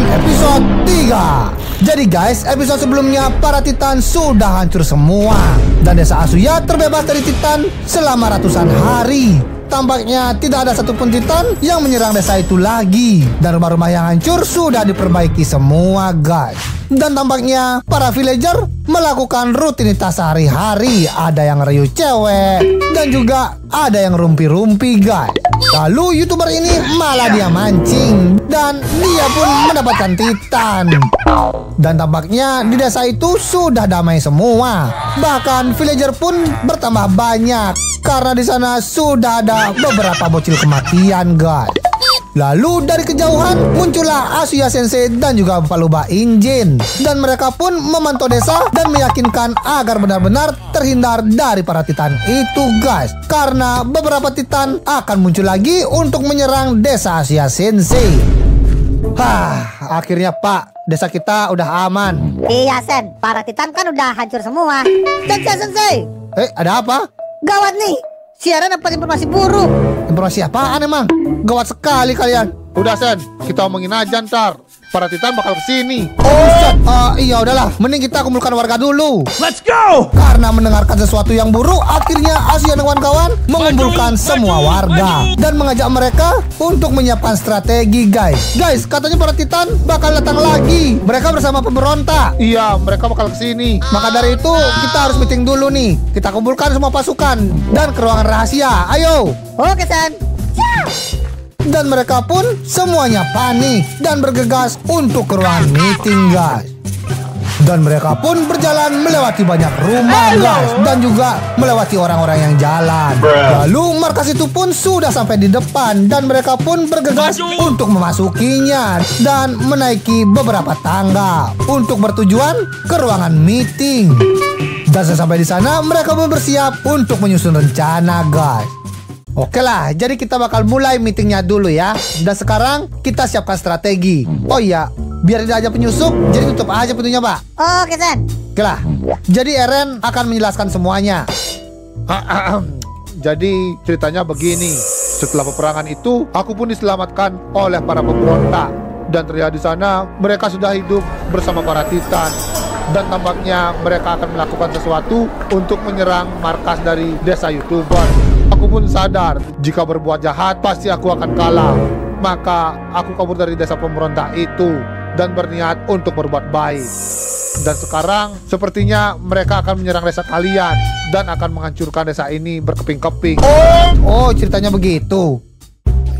Titan episode 3 Jadi guys, episode sebelumnya para Titan sudah hancur semua. Dan desa Asuya terbebas dari Titan selama ratusan hari. Tampaknya tidak ada satupun Titan yang menyerang desa itu lagi. Dan rumah-rumah yang hancur sudah diperbaiki semua guys. Dan tampaknya para villager melakukan rutinitas sehari-hari. Ada yang rayu cewek Dan juga ada yang rumpi-rumpi guys. Lalu youtuber ini malah dia mancing Dan dia pun mendapatkan Titan. Dan tampaknya di desa itu sudah damai semua. Bahkan villager pun bertambah banyak. Karena di sana sudah ada beberapa bocil kematian, guys. Lalu dari kejauhan muncullah Asuya Sensei dan juga Paluba Injin. Dan mereka pun memantau desa dan meyakinkan agar benar-benar terhindar dari para titan itu guys. Karena beberapa titan akan muncul lagi untuk menyerang desa Asuya Sensei. Hah, akhirnya pak, desa kita udah aman. Iya Sen, para titan kan udah hancur semua. Sensei, Sensei. Eh, ada apa? Gawat nih, siaran dapat informasi buruk. Informasi apaan emang? Gawat sekali kalian. Udah Sen, kita omongin aja ntar. Para Titan bakal ke sini. Oh, uh, iya udahlah. Mending kita kumpulkan warga dulu. Let's go! Karena mendengarkan sesuatu yang buruk, akhirnya Asia dan kawan-kawan mengumpulkan semua warga dan mengajak mereka untuk menyiapkan strategi, guys. Guys, katanya para Titan bakal datang lagi. Mereka bersama pemberontak. Iya, mereka bakal ke sini. Maka dari itu, kita harus meeting dulu nih. Kita kumpulkan semua pasukan dan ke ruangan rahasia. Ayo. Oke, Sen. Dan mereka pun semuanya panik dan bergegas untuk ke ruangan meeting guys. Dan mereka pun berjalan melewati banyak rumah guys. Dan juga melewati orang-orang yang jalan. Lalu markas itu pun sudah sampai di depan. Dan mereka pun bergegas untuk memasukinya Dan menaiki beberapa tangga Untuk bertujuan ke ruangan meeting. Dan sesampai di sana mereka pun bersiap untuk menyusun rencana guys Oke lah, jadi kita bakal mulai meetingnya dulu ya. Dan sekarang kita siapkan strategi. Oh iya, biar tidak ada penyusup, jadi tutup aja pintunya, Pak. Oke, Sen. Oke lah, jadi Eren akan menjelaskan semuanya. Jadi ceritanya begini. Setelah peperangan itu, aku pun diselamatkan oleh para pemberontak. Dan terlihat di sana, mereka sudah hidup bersama para Titan. Dan tampaknya mereka akan melakukan sesuatu untuk menyerang markas dari desa YouTuber. Aku pun sadar jika berbuat jahat pasti aku akan kalah. Maka aku kabur dari desa pemberontak itu dan berniat untuk berbuat baik. Dan sekarang sepertinya mereka akan menyerang desa kalian dan akan menghancurkan desa ini berkeping-keping. Oh, oh ceritanya begitu.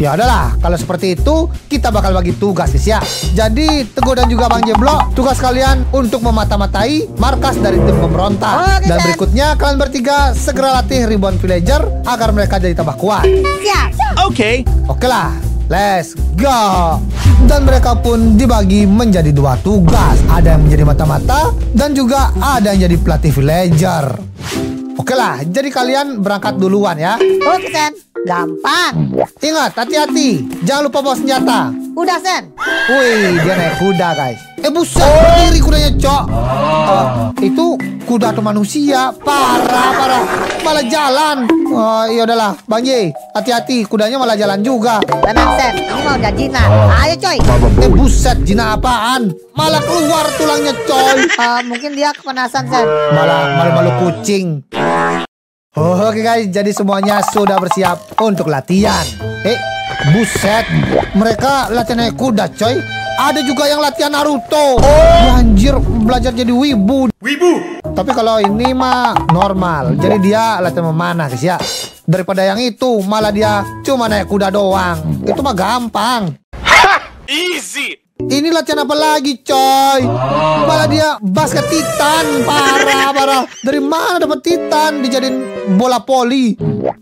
Ya udahlah, kalau seperti itu kita bakal bagi tugas guys ya. Jadi Teguh dan juga Bang Jeblo, tugas kalian untuk memata-matai markas dari tim pemberontak. Oke, dan berikutnya kalian bertiga segera latih ribuan villager agar mereka jadi tambah kuat. Siap. Okay. Oke lah, let's go. Dan mereka pun dibagi menjadi dua tugas. Ada yang menjadi mata-mata dan juga ada yang jadi pelatih villager. Oke lah, jadi kalian berangkat duluan ya. Oke, Sen. Gampang. Ingat, hati-hati. Jangan lupa bawa senjata. Udah, Sen. Wih, dia naik kuda, guys. Eh, buset, berdiri kudanya, Cok. Eh, itu kuda atau manusia? Parah, parah. Malah jalan. Oh, iya udahlah, Bang Ye. Hati-hati, kudanya malah jalan juga. Tenang, Sen. Ini mau udah jinak. Ayo, coy. Eh, buset, jina apaan? Malah keluar tulangnya, coy. Eh, mungkin dia kepanasan, Sen. Malah malu-malu kucing. Oh, Oke guys, jadi semuanya sudah bersiap untuk latihan. Eh, buset, mereka latihan naik kuda, coy. Ada juga yang latihan Naruto. Oh, anjir, belajar jadi wibu. Wibu! Tapi kalau ini mah normal. Jadi dia latihan memanah, guys ya. Daripada yang itu, malah dia cuma naik kuda doang. Itu mah gampang. Easy! Ini latihan apa lagi, coy? Malah dia basket titan, parah, parah. Dari mana dapat titan dijadiin bola poli?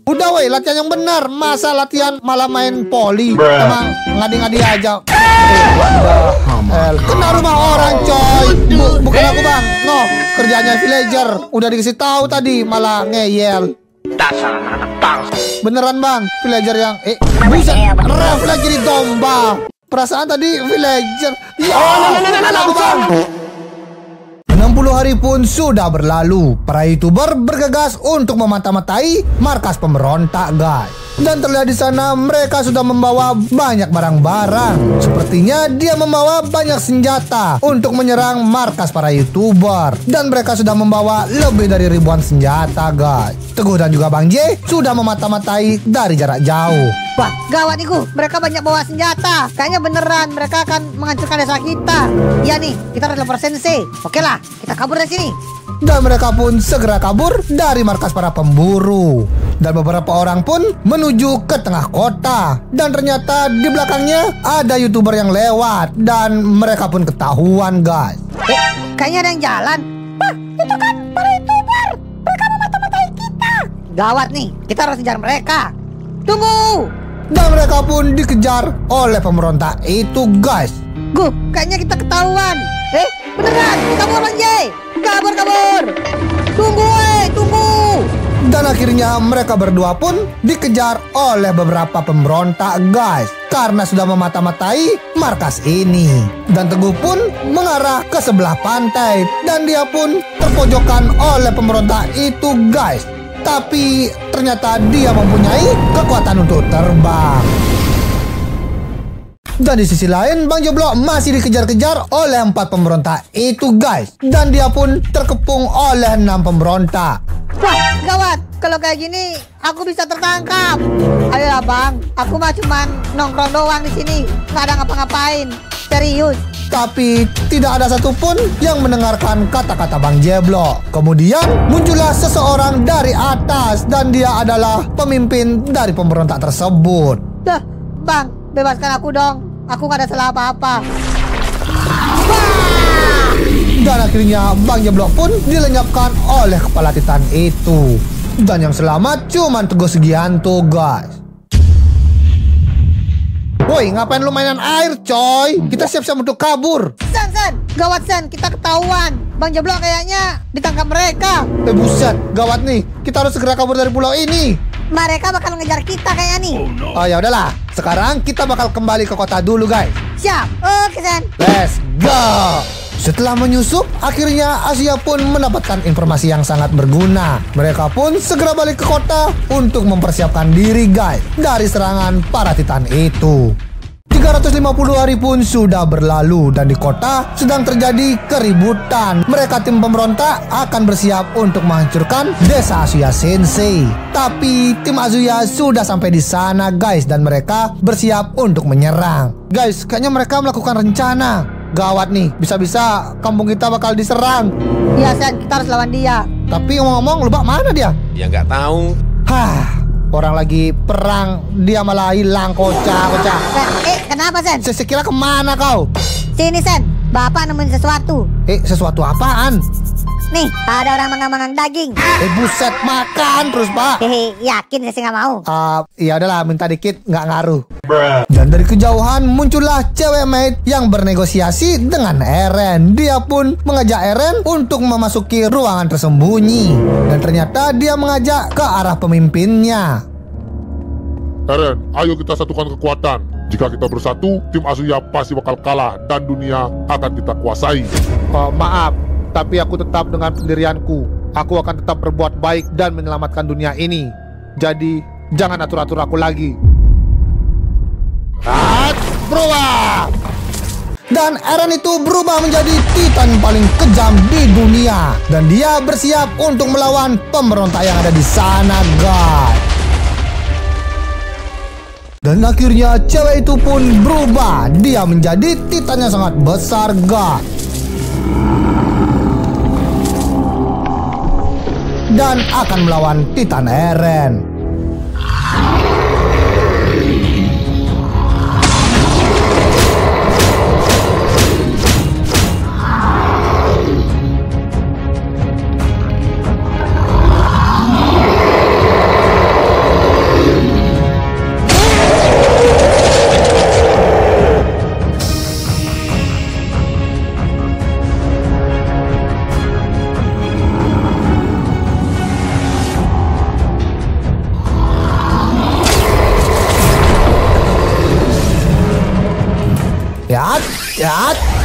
Udah woi, latihan yang benar. Masa latihan malah main poli? Emang ngadi-ngadi aja. Eh, kena rumah orang, coy. Bu- bukan aku, Bang. No, kerjanya villager. Udah dikasih tahu tadi, malah ngeyel. Dasar anak. Beneran bang, villager yang eh buset, ref lagi di domba. Perasaan tadi villager. Ya, bang. 60 hari pun sudah berlalu. Para youtuber bergegas untuk memata-matai markas pemberontak, guys. Dan terlihat di sana mereka sudah membawa banyak barang-barang. Sepertinya dia membawa banyak senjata untuk menyerang markas para youtuber. Dan mereka sudah membawa lebih dari ribuan senjata guys. Teguh dan juga Bang J sudah memata-matai dari jarak jauh. Wah, gawat niku. Mereka banyak bawa senjata. Kayaknya beneran mereka akan menghancurkan desa kita. Iya nih, kita harus lapor sensei. Oke lah, kita kabur dari sini. Dan mereka pun segera kabur dari markas para pemburu. Dan beberapa orang pun menuju ke tengah kota. Dan ternyata di belakangnya ada youtuber yang lewat. Dan mereka pun ketahuan guys. Eh, kayaknya ada yang jalan. Wah, itu kan para youtuber. Mereka memata-matai kita. Gawat nih, kita harus kejar mereka. Tunggu. Dan mereka pun dikejar oleh pemberontak itu guys. Gu, kayaknya kita ketahuan. Eh, beneran. Kabur Bang Jay. Kabur, kabur. Tunggu, eh, tunggu. Dan akhirnya mereka berdua pun dikejar oleh beberapa pemberontak guys. Karena sudah memata-matai markas ini. Dan Teguh pun mengarah ke sebelah pantai. Dan dia pun terpojokan oleh pemberontak itu guys. Tapi ternyata dia mempunyai kekuatan untuk terbang dan di sisi lain, Bang Jeblok masih dikejar-kejar oleh empat pemberontak itu guys. Dan dia pun terkepung oleh enam pemberontak. Wah, gawat. Kalau kayak gini, aku bisa tertangkap. Ayolah bang, aku mah cuman nongkrong doang di sini. Nggak ada ngapa-ngapain. Serius. Tapi tidak ada satupun yang mendengarkan kata-kata Bang Jeblo. Kemudian muncullah seseorang dari atas dan dia adalah pemimpin dari pemberontak tersebut. Dah, bang, bebaskan aku dong. Aku nggak ada salah apa-apa. Dan akhirnya Bang Jeblok pun dilenyapkan oleh kepala Titan itu. Dan yang selamat cuma Teguh Segianto guys. Woi, ngapain lu mainan air, coy? Kita siap-siap untuk kabur. San, San, gawat San, kita ketahuan. Bang Jeblok kayaknya ditangkap mereka. Eh buset, gawat nih. Kita harus segera kabur dari pulau ini. Mereka bakal ngejar kita kayaknya nih. Oh ya udahlah. Sekarang kita bakal kembali ke kota dulu, guys. Siap. Oke, San. Let's go. Setelah menyusup, akhirnya Asia pun mendapatkan informasi yang sangat berguna. Mereka pun segera balik ke kota untuk mempersiapkan diri guys dari serangan para titan itu. 350 hari pun sudah berlalu dan di kota sedang terjadi keributan. Mereka tim pemberontak akan bersiap untuk menghancurkan desa Asuya Sensei. Tapi tim Azuya sudah sampai di sana guys dan mereka bersiap untuk menyerang. Guys, kayaknya mereka melakukan rencana. Gawat nih, bisa-bisa kampung kita bakal diserang. Iya, San, kita harus lawan dia. Tapi ngomong-ngomong, lebak mana dia? Ya nggak tahu. Hah, orang lagi perang, dia malah hilang kocak-kocak. San, eh, kenapa, San? Saya kira ke mana kau? Sini, San. Bapak nemuin sesuatu. Eh, sesuatu apaan? Nih, ada orang mengamangan daging. Eh, buset, makan terus, Pak. Hehe, yakin saya sih nggak mau. Ah, ya udahlah, minta dikit, nggak ngaruh. Dan dari kejauhan muncullah cewek maid yang bernegosiasi dengan Eren. Dia pun mengajak Eren untuk memasuki ruangan tersembunyi. Dan ternyata dia mengajak ke arah pemimpinnya. Eren, ayo kita satukan kekuatan. Jika kita bersatu, tim Asuya pasti bakal kalah dan dunia akan kita kuasai. Oh, maaf, tapi aku tetap dengan pendirianku. Aku akan tetap berbuat baik dan menyelamatkan dunia ini. Jadi, jangan atur-atur aku lagi. Berubah! Dan Eren itu berubah menjadi Titan paling kejam di dunia. Dan dia bersiap untuk melawan pemberontak yang ada di sana, guys. Dan akhirnya cewek itu pun berubah. Dia menjadi Titan yang sangat besar, guys. Dan akan melawan Titan Eren.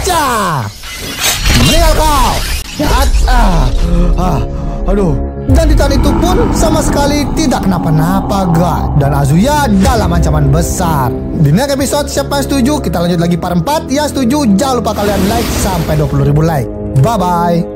Ca. Meninggal kau. Ya, ah, Aduh. Dan Titan itu pun sama sekali tidak kenapa-napa guys. Dan Azuya dalam ancaman besar. Di next episode siapa yang setuju? Kita lanjut lagi part 4. Yang setuju jangan lupa kalian like sampai 20.000 like. Bye-bye.